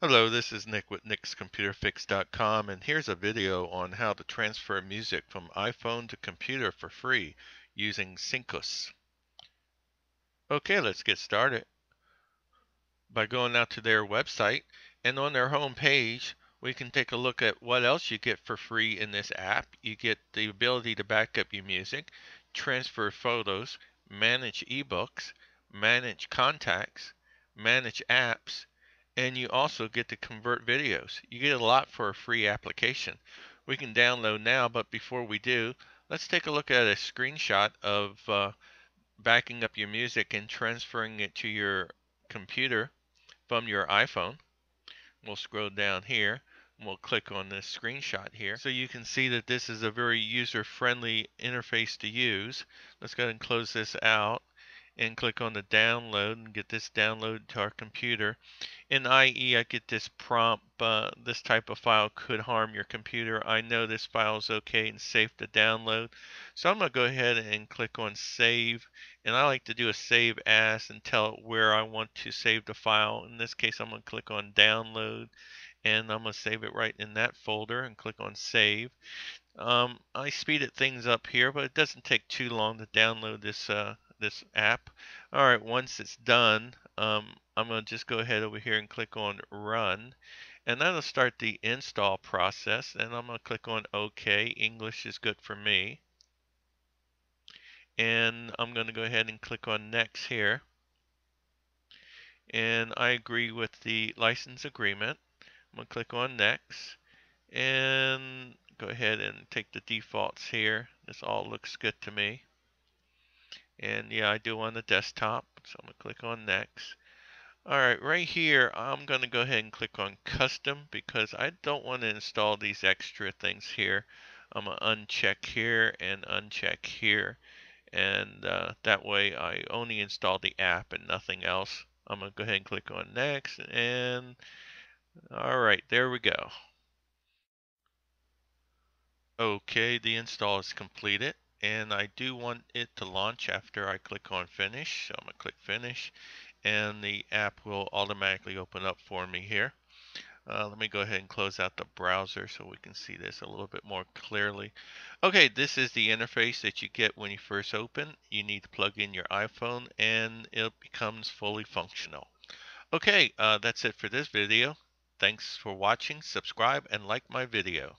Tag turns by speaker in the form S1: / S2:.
S1: Hello, this is Nick with nickscomputerfix.com and here's a video on how to transfer music from iPhone to computer for free using Syncios. Okay, let's get started by going out to their website and on their home page we can take a look at what else you get for free in this app. You get the ability to back up your music, transfer photos, manage ebooks, manage contacts, manage apps, and you also get to convert videos. You get a lot for a free application. We can download now, but before we do, let's take a look at a screenshot of uh, backing up your music and transferring it to your computer from your iPhone. We'll scroll down here. We'll click on this screenshot here. So you can see that this is a very user-friendly interface to use. Let's go ahead and close this out and click on the download and get this downloaded to our computer. In IE, I get this prompt, uh, this type of file could harm your computer. I know this file is okay and safe to download. So I'm going to go ahead and click on save. And I like to do a save as and tell it where I want to save the file. In this case, I'm going to click on download and I'm going to save it right in that folder and click on save. Um, I speeded things up here, but it doesn't take too long to download this uh, this app. All right, once it's done, um, I'm going to just go ahead over here and click on Run. And that'll start the install process. And I'm going to click on OK. English is good for me. And I'm going to go ahead and click on Next here. And I agree with the license agreement. I'm going to click on Next. And go ahead and take the defaults here. This all looks good to me. And yeah, I do on the desktop. So I'm going to click on next. All right, right here, I'm going to go ahead and click on custom because I don't want to install these extra things here. I'm going to uncheck here and uncheck here. And uh, that way I only install the app and nothing else. I'm going to go ahead and click on next. And all right, there we go. Okay, the install is completed and I do want it to launch after I click on finish. So I'm going to click finish and the app will automatically open up for me here. Uh, let me go ahead and close out the browser so we can see this a little bit more clearly. Okay, this is the interface that you get when you first open. You need to plug in your iPhone and it becomes fully functional. Okay, uh, that's it for this video. Thanks for watching. Subscribe and like my video.